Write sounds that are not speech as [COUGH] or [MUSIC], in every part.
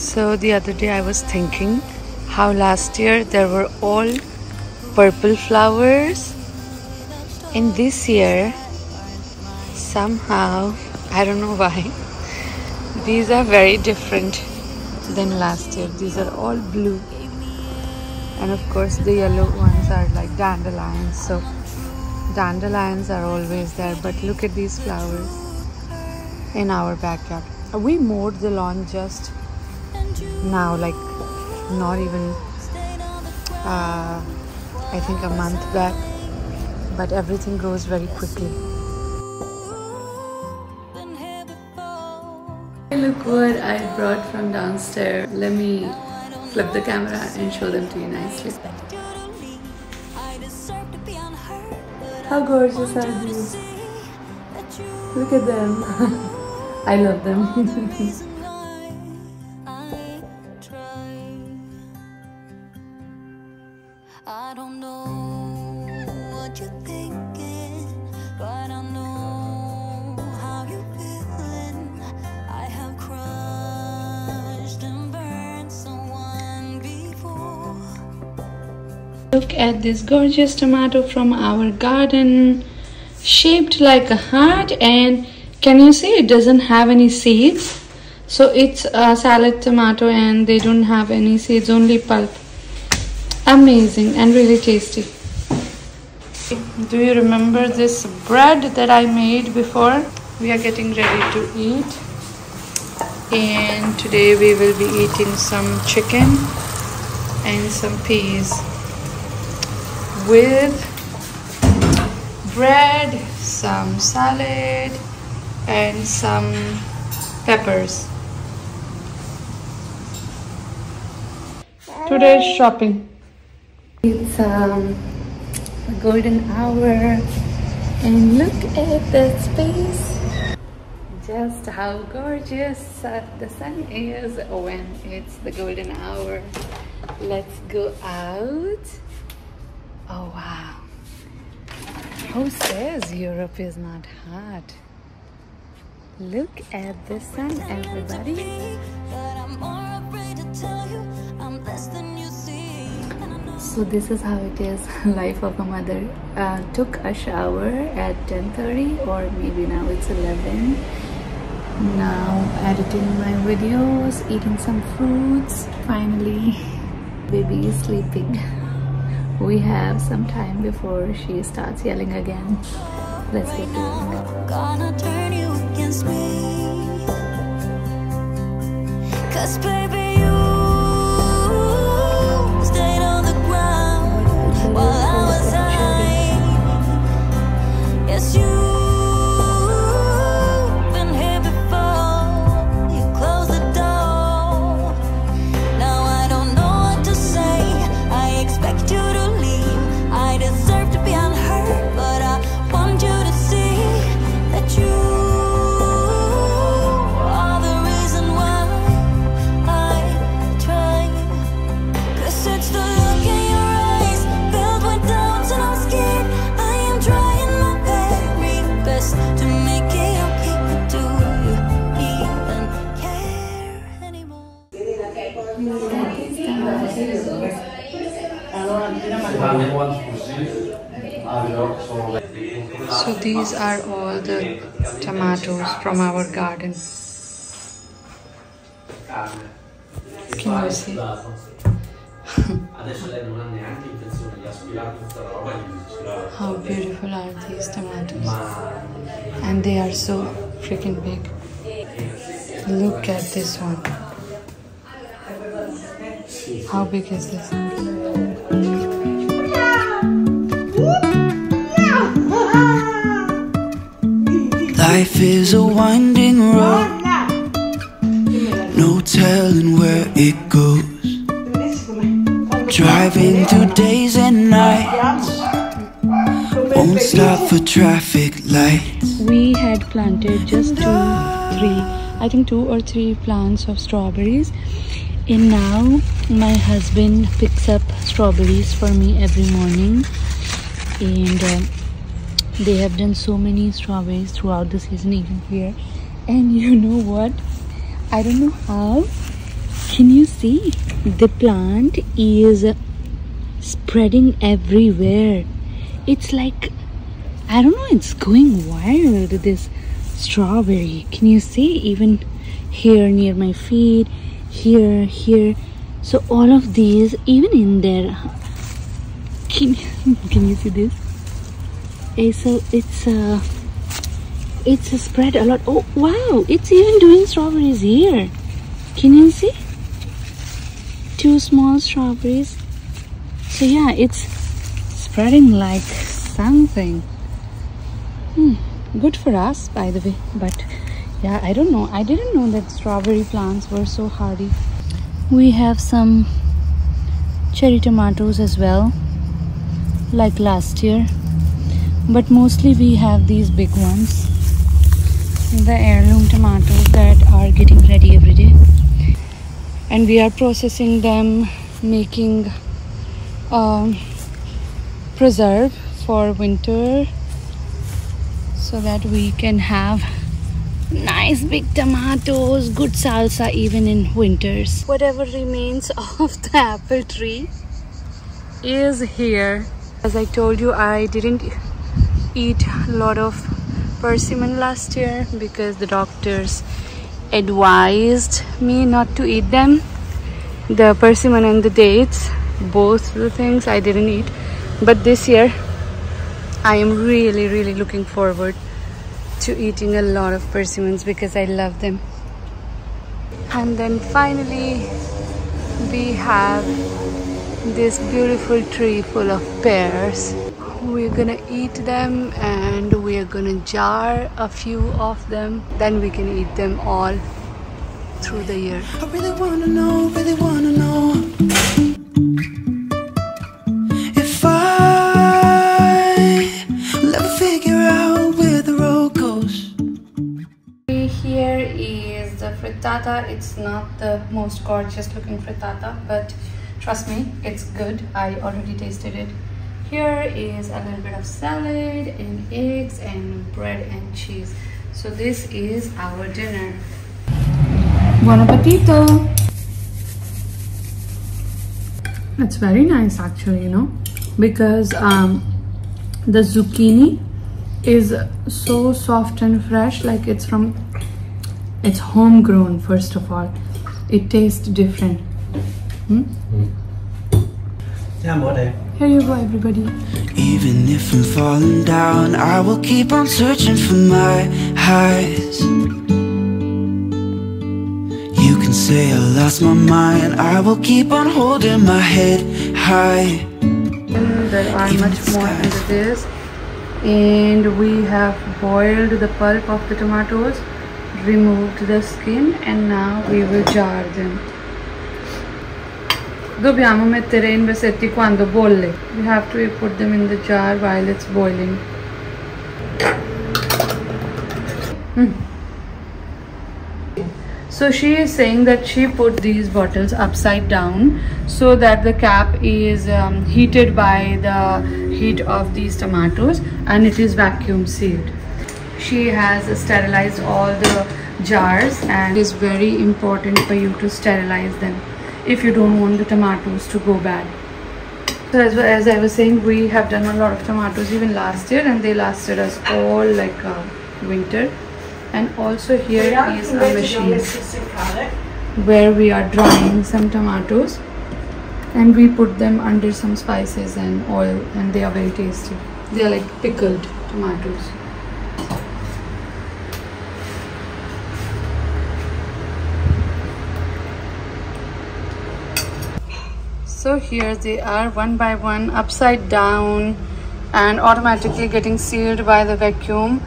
So the other day I was thinking how last year there were all purple flowers. And this year somehow I don't know why [LAUGHS] these are very different than last year. These are all blue. And of course the yellow ones are like dandelions. So dandelions are always there. But look at these flowers in our backyard. We mowed the lawn just now like not even uh, I think a month back but everything grows very quickly. I look what I brought from downstairs. Let me flip the camera and show them to you nicely. How gorgeous are these? Look at them. [LAUGHS] I love them [LAUGHS] I don't know what you're thinking, but I know how you're. Look at this gorgeous tomato from our garden, shaped like a heart and can you see it doesn't have any seeds? So it's a salad tomato and they don't have any seeds, only pulp. Amazing and really tasty. Do you remember this bread that I made before? We are getting ready to eat. And today we will be eating some chicken and some peas with bread, some salad, and some peppers. Today's shopping. It's um, a golden hour, and look at the space. Just how gorgeous the sun is when it's the golden hour. Let's go out. Oh wow. Who says Europe is not hot? Look at the sun, everybody. So this is how it is, [LAUGHS] life of a mother. Uh, took a shower at 10.30 or maybe now it's 11. Now editing my videos, eating some fruits. Finally, [LAUGHS] baby is sleeping. [LAUGHS] We have some time before she starts yelling again. Let's get to gonna turn you against me. Cause baby, Wow. All the tomatoes from our garden. Can you see? Adesso lei non ha neanche intenzione di aspirare tutta la roba di girare. How beautiful are these tomatoes? And they are so freaking big. Look at this one. How big is this? Life is a winding road, no telling where it goes. Driving through days and nights, won't stop for traffic lights. We had planted just two, three, I think two or three plants of strawberries. And now my husband picks up strawberries for me every morning. And uh, they have done so many strawberries throughout the season, even here. And [LAUGHS] you know what? I don't know how, Can you see? The plant is spreading everywhere. It's like, I don't know, it's going wild, this strawberry. Can you see? Even here near my feet, here, here. So all of these, even in there, can, [LAUGHS] can you see this? So it's uh, it's spread a lot. Oh wow! It's even doing strawberries here. Can you see? Two small strawberries. So yeah, it's spreading like something. Hmm, good for us, by the way. But yeah, I don't know. I didn't know that strawberry plants were so hardy. We have some cherry tomatoes as well, like last year. But mostly we have these big ones. The heirloom tomatoes that are getting ready every day. And we are processing them making um, preserve for winter so that we can have nice big tomatoes good salsa even in winters. Whatever remains [LAUGHS] of the apple tree is here. As i told you i didn't eat a lot of persimmon last year because the doctors advised me not to eat them. The persimmon and the dates both the things i didn't eat. But this year i am really really looking forward to eating a lot of persimmons because i love them. And then finally we have this beautiful tree full of pears we're gonna eat them and we're gonna jar a few of them. Then we can eat them all through the year. I really wanna know, really wanna know if I ever figure out where the road goes. here is the frittata. It's not the most gorgeous looking frittata but trust me it's good. I already tasted it here is a little bit of salad and eggs and bread and cheese. So this is our dinner. Buon appetito. It's very nice actually you know because um, the zucchini is so soft and fresh like it's from it's homegrown first of all. It tastes different. Hmm? Yeah, amore. here you go everybody Even if I'm falling down, I will keep on searching for my highs. You can say I lost my mind, I will keep on holding my head high. there are Even much more skies. under this and we have boiled the pulp of the tomatoes removed the skin and now we will jar them dobbiamo mettere in versetti quando bolle we have to put them in the jar while it's boiling Hmm. So she is saying that she put these bottles upside down so that the cap is um, heated by the heat of these tomatoes and it is vacuum sealed. She has sterilized all the jars and it is very important for you to sterilize them if you don't want the tomatoes to go bad. So as, as I was saying, we have done a lot of tomatoes even last year and they lasted us all like uh, winter. And also here is a machine where we are drying some tomatoes and we put them under some spices and oil and they are very tasty. They are like pickled tomatoes. So here they are one by one upside down and automatically getting sealed by the vacuum.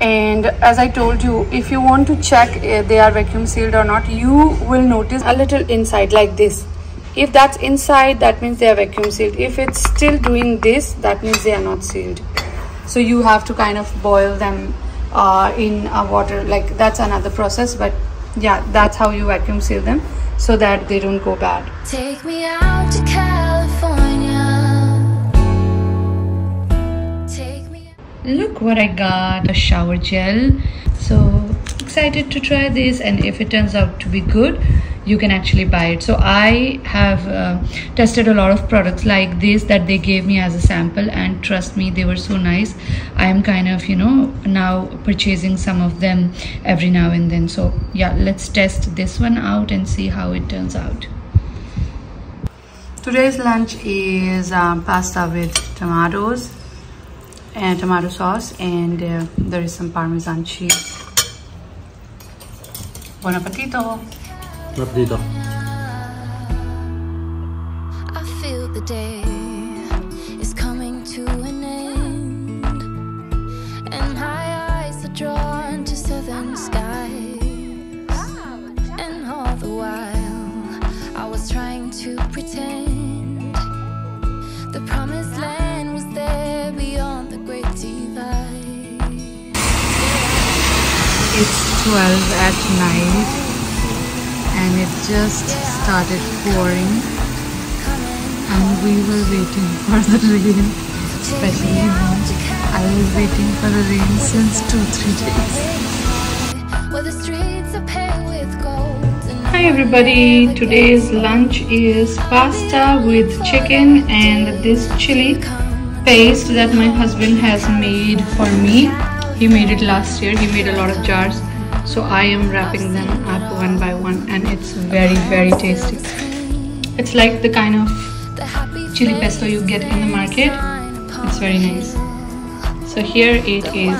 And as I told you if you want to check if they are vacuum sealed or not you will notice a little inside like this. If that's inside that means they are vacuum sealed. If it's still doing this that means they are not sealed. So you have to kind of boil them uh, in uh, water like that's another process but yeah that's how you vacuum seal them so that they don't go bad. Take me out to California. Take me look what i got a shower gel. So excited to try this and if it turns out to be good you can actually buy it. So i have uh, tested a lot of products like this that they gave me as a sample and trust me they were so nice. I am kind of you know now purchasing some of them every now and then. So yeah let's test this one out and see how it turns out. Today's lunch is um, pasta with tomatoes and tomato sauce and uh, there is some parmesan cheese. Buon appetito Not dito. I feel the day is coming to an end, and my eyes are drawn to southern skies. And all the while, I was trying to pretend the promised land was there beyond the great divide. It's 12 at night and it just started pouring and we were waiting [LAUGHS] for the rain especially me. I was waiting for the rain since 2-3 days. Hi everybody, today's lunch is pasta with chicken and this chili paste that my husband has made for me. He made it last year, he made a lot of jars. So I am wrapping them up one by one and it's very very tasty. It's like the kind of chili pesto you get in the market. It's very nice. So here it is.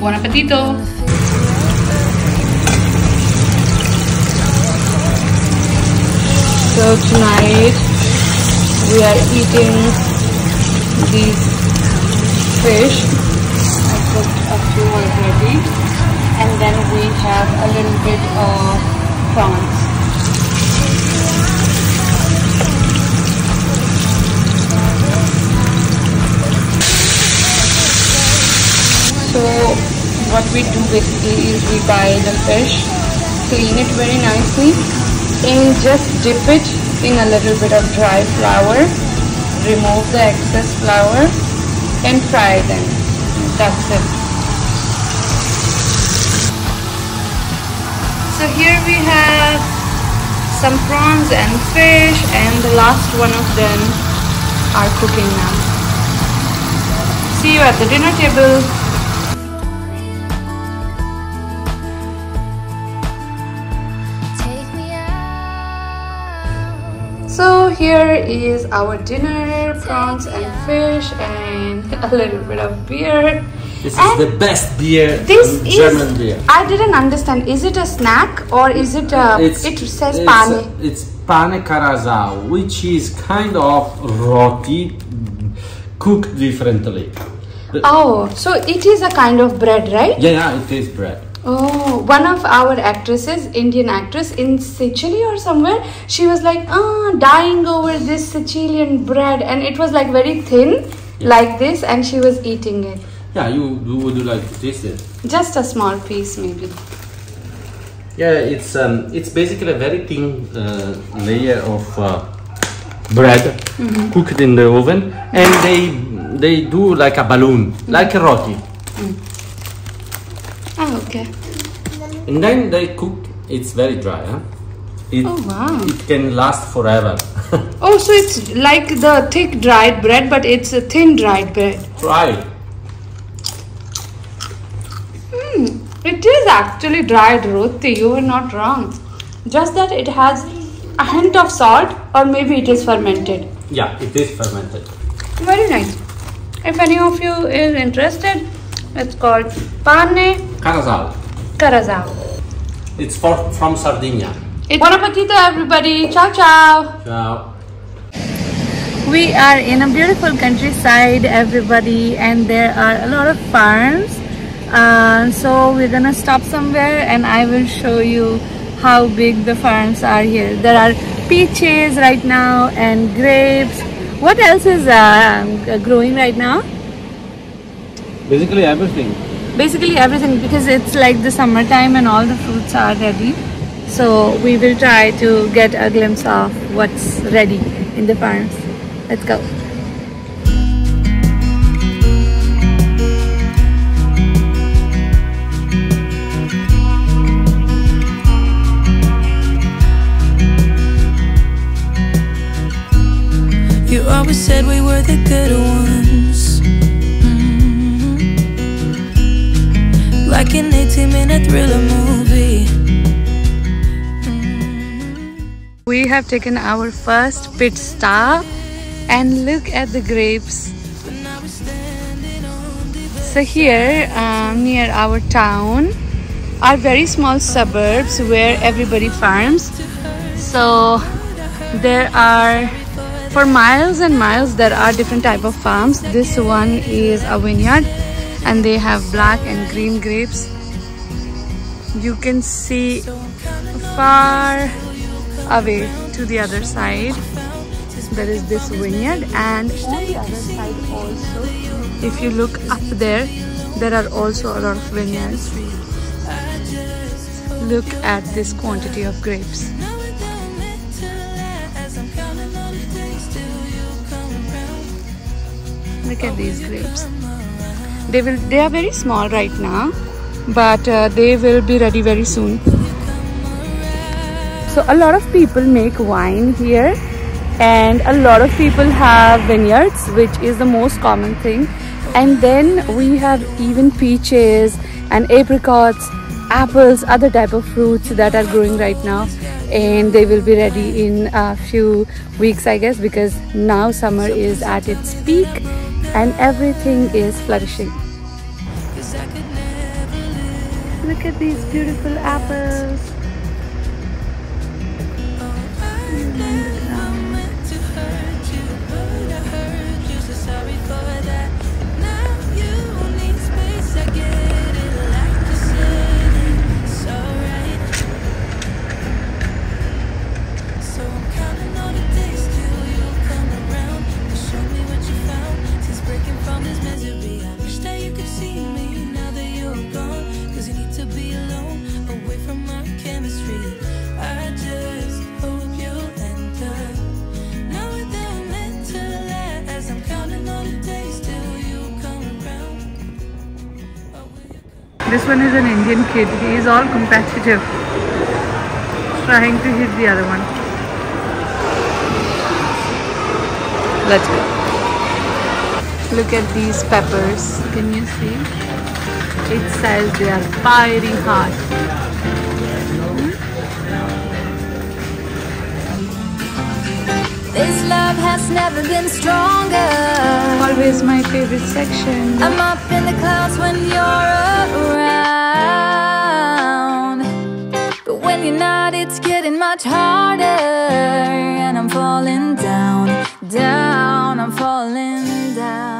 Buon appetito! So tonight we are eating these fish. I cooked a few already. And then we have a little bit of prawns. So what we do basically is we buy the fish, clean it very nicely and just dip it in a little bit of dry flour, remove the excess flour and fry them. That's it. Here we have some prawns and fish and the last one of them are cooking now. See you at the dinner table. Take me out. So here is our dinner, prawns and fish and a little bit of beer. This is the best beer, This in is German beer. I didn't understand. Is it a snack or is it a it says it's, pane? It's pane carasau, which is kind of roti cooked differently. Oh, so it is a kind of bread, right? Yeah, yeah, it is bread. Oh, one of our actresses, Indian actress in Sicily or somewhere, she was like, ah, dying over this Sicilian bread, and it was like very thin, like this, and she was eating it. Yeah, you, you would like to taste it. Just a small piece, maybe. Yeah, it's um, it's basically a very thin uh, layer of uh, bread Mm-hmm. cooked in the oven, and they they do like a balloon, like a roti, Oh, okay. and then they cook. It's very dry, huh? It, Oh, wow. It can last forever. [LAUGHS] Oh, so it's like the thick dried bread, but it's a thin dried bread. Try it. It is actually dried roti, you were not wrong. Just that it has a hint of salt, or maybe it is fermented. Yeah, it is fermented. Very nice. If any of you is interested, it's called pane Carasau. carasau. It's for, from Sardinia. Buon appetito, everybody. Ciao, ciao. Ciao. We are in a beautiful countryside, everybody, and there are a lot of farms. Uh, so we're gonna stop somewhere, and I will show you how big the farms are here. There are peaches right now and grapes. What else is uh, growing right now? Basically everything. basically everything because it's like the summertime and all the fruits are ready so we will try to get a glimpse of what's ready in the farms let's go You always said we were the good ones. Mhm. Like an 18 minute thriller movie. We have taken our first pit stop and look at the grapes. So here um, near our town are very small suburbs where everybody farms. So there are for miles and miles there are different type of farms. This one is a vineyard and they have black and green grapes. You can see far away to the other side there is this vineyard and on the other side also if you look up there there are also a lot of vineyards look at this quantity of grapes look at these grapes. They will they are very small right now but uh, they will be ready very soon. So a lot of people make wine here and a lot of people have vineyards which is the most common thing. And then we have even peaches and apricots apples other type of fruits that are growing right now. And they will be ready in a few weeks i guess because now summer is at its peak and everything is flourishing. Look at these beautiful apples hmm. This one is an Indian kid. He is all competitive. Trying to hit the other one. Let's go. Look at these peppers. Can you see? It says they are fiery hot. This love has never been stronger. Always my favorite section. I'm up in the clouds when you're around. But when you're not, it's getting much harder. And I'm falling down, down, I'm falling down.